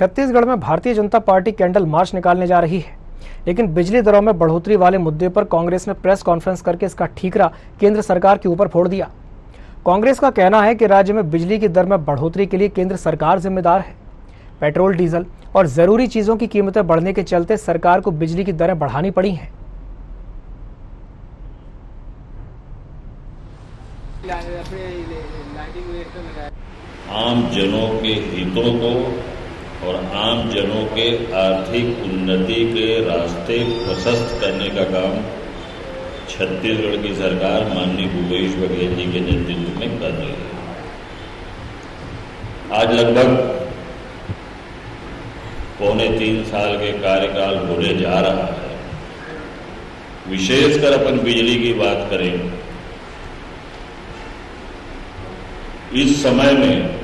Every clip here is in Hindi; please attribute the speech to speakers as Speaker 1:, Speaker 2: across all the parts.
Speaker 1: छत्तीसगढ़ में Bharatiya Janata party candle march निकालने जा रही है। लेकिन बिजली दरों में बढ़ोतरी वाले मुद्दे पर कांग्रेस ने प्रेस कॉन्फ्रेंस करके इसका ठीकरा केंद्र सरकार के ऊपर फोड़ दिया। कांग्रेस का कहना है कि राज्य में बिजली की दर में बढ़ोतरी के लिए केंद्र सरकार जिम्मेदार है। पेट्रोल डीजल और ज़रूरी चीज़ों की कीमतें बढ़ने के चलते सरकार को बिजली की दरें बढ़ानी पड़ी हैं।
Speaker 2: आम जनों के हितों को और आम जनों के आर्थिक उन्नति के रास्ते प्रशस्त करने का काम छत्तीसगढ़ की सरकार माननीय भूपेश बघेल जी के नेतृत्व में कर रही है। आज लगभग पौने तीन साल के कार्यकाल होने जा रहा है। विशेषकर अपन बिजली की बात करें, इस समय में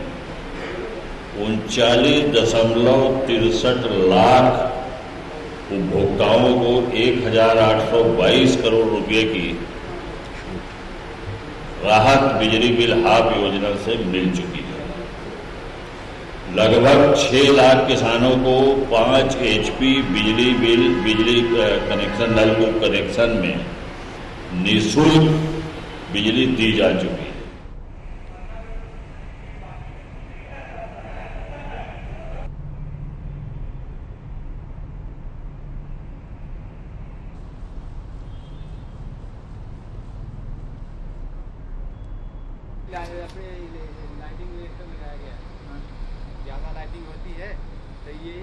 Speaker 2: उनचालीस दशमलव तिरसठ लाख उपभोक्ताओं को 1822 करोड़ रुपए की राहत बिजली बिल हाफ़ योजना से मिल चुकी है। लगभग 6 लाख किसानों को 5 एचपी बिजली बिल, बिजली कनेक्शन नलकूप कनेक्शन में निःशुल्क बिजली दी जा चुकी है
Speaker 3: लाइटिंग लगाया गया। ज़्यादा लाइटिंग होती है तो ये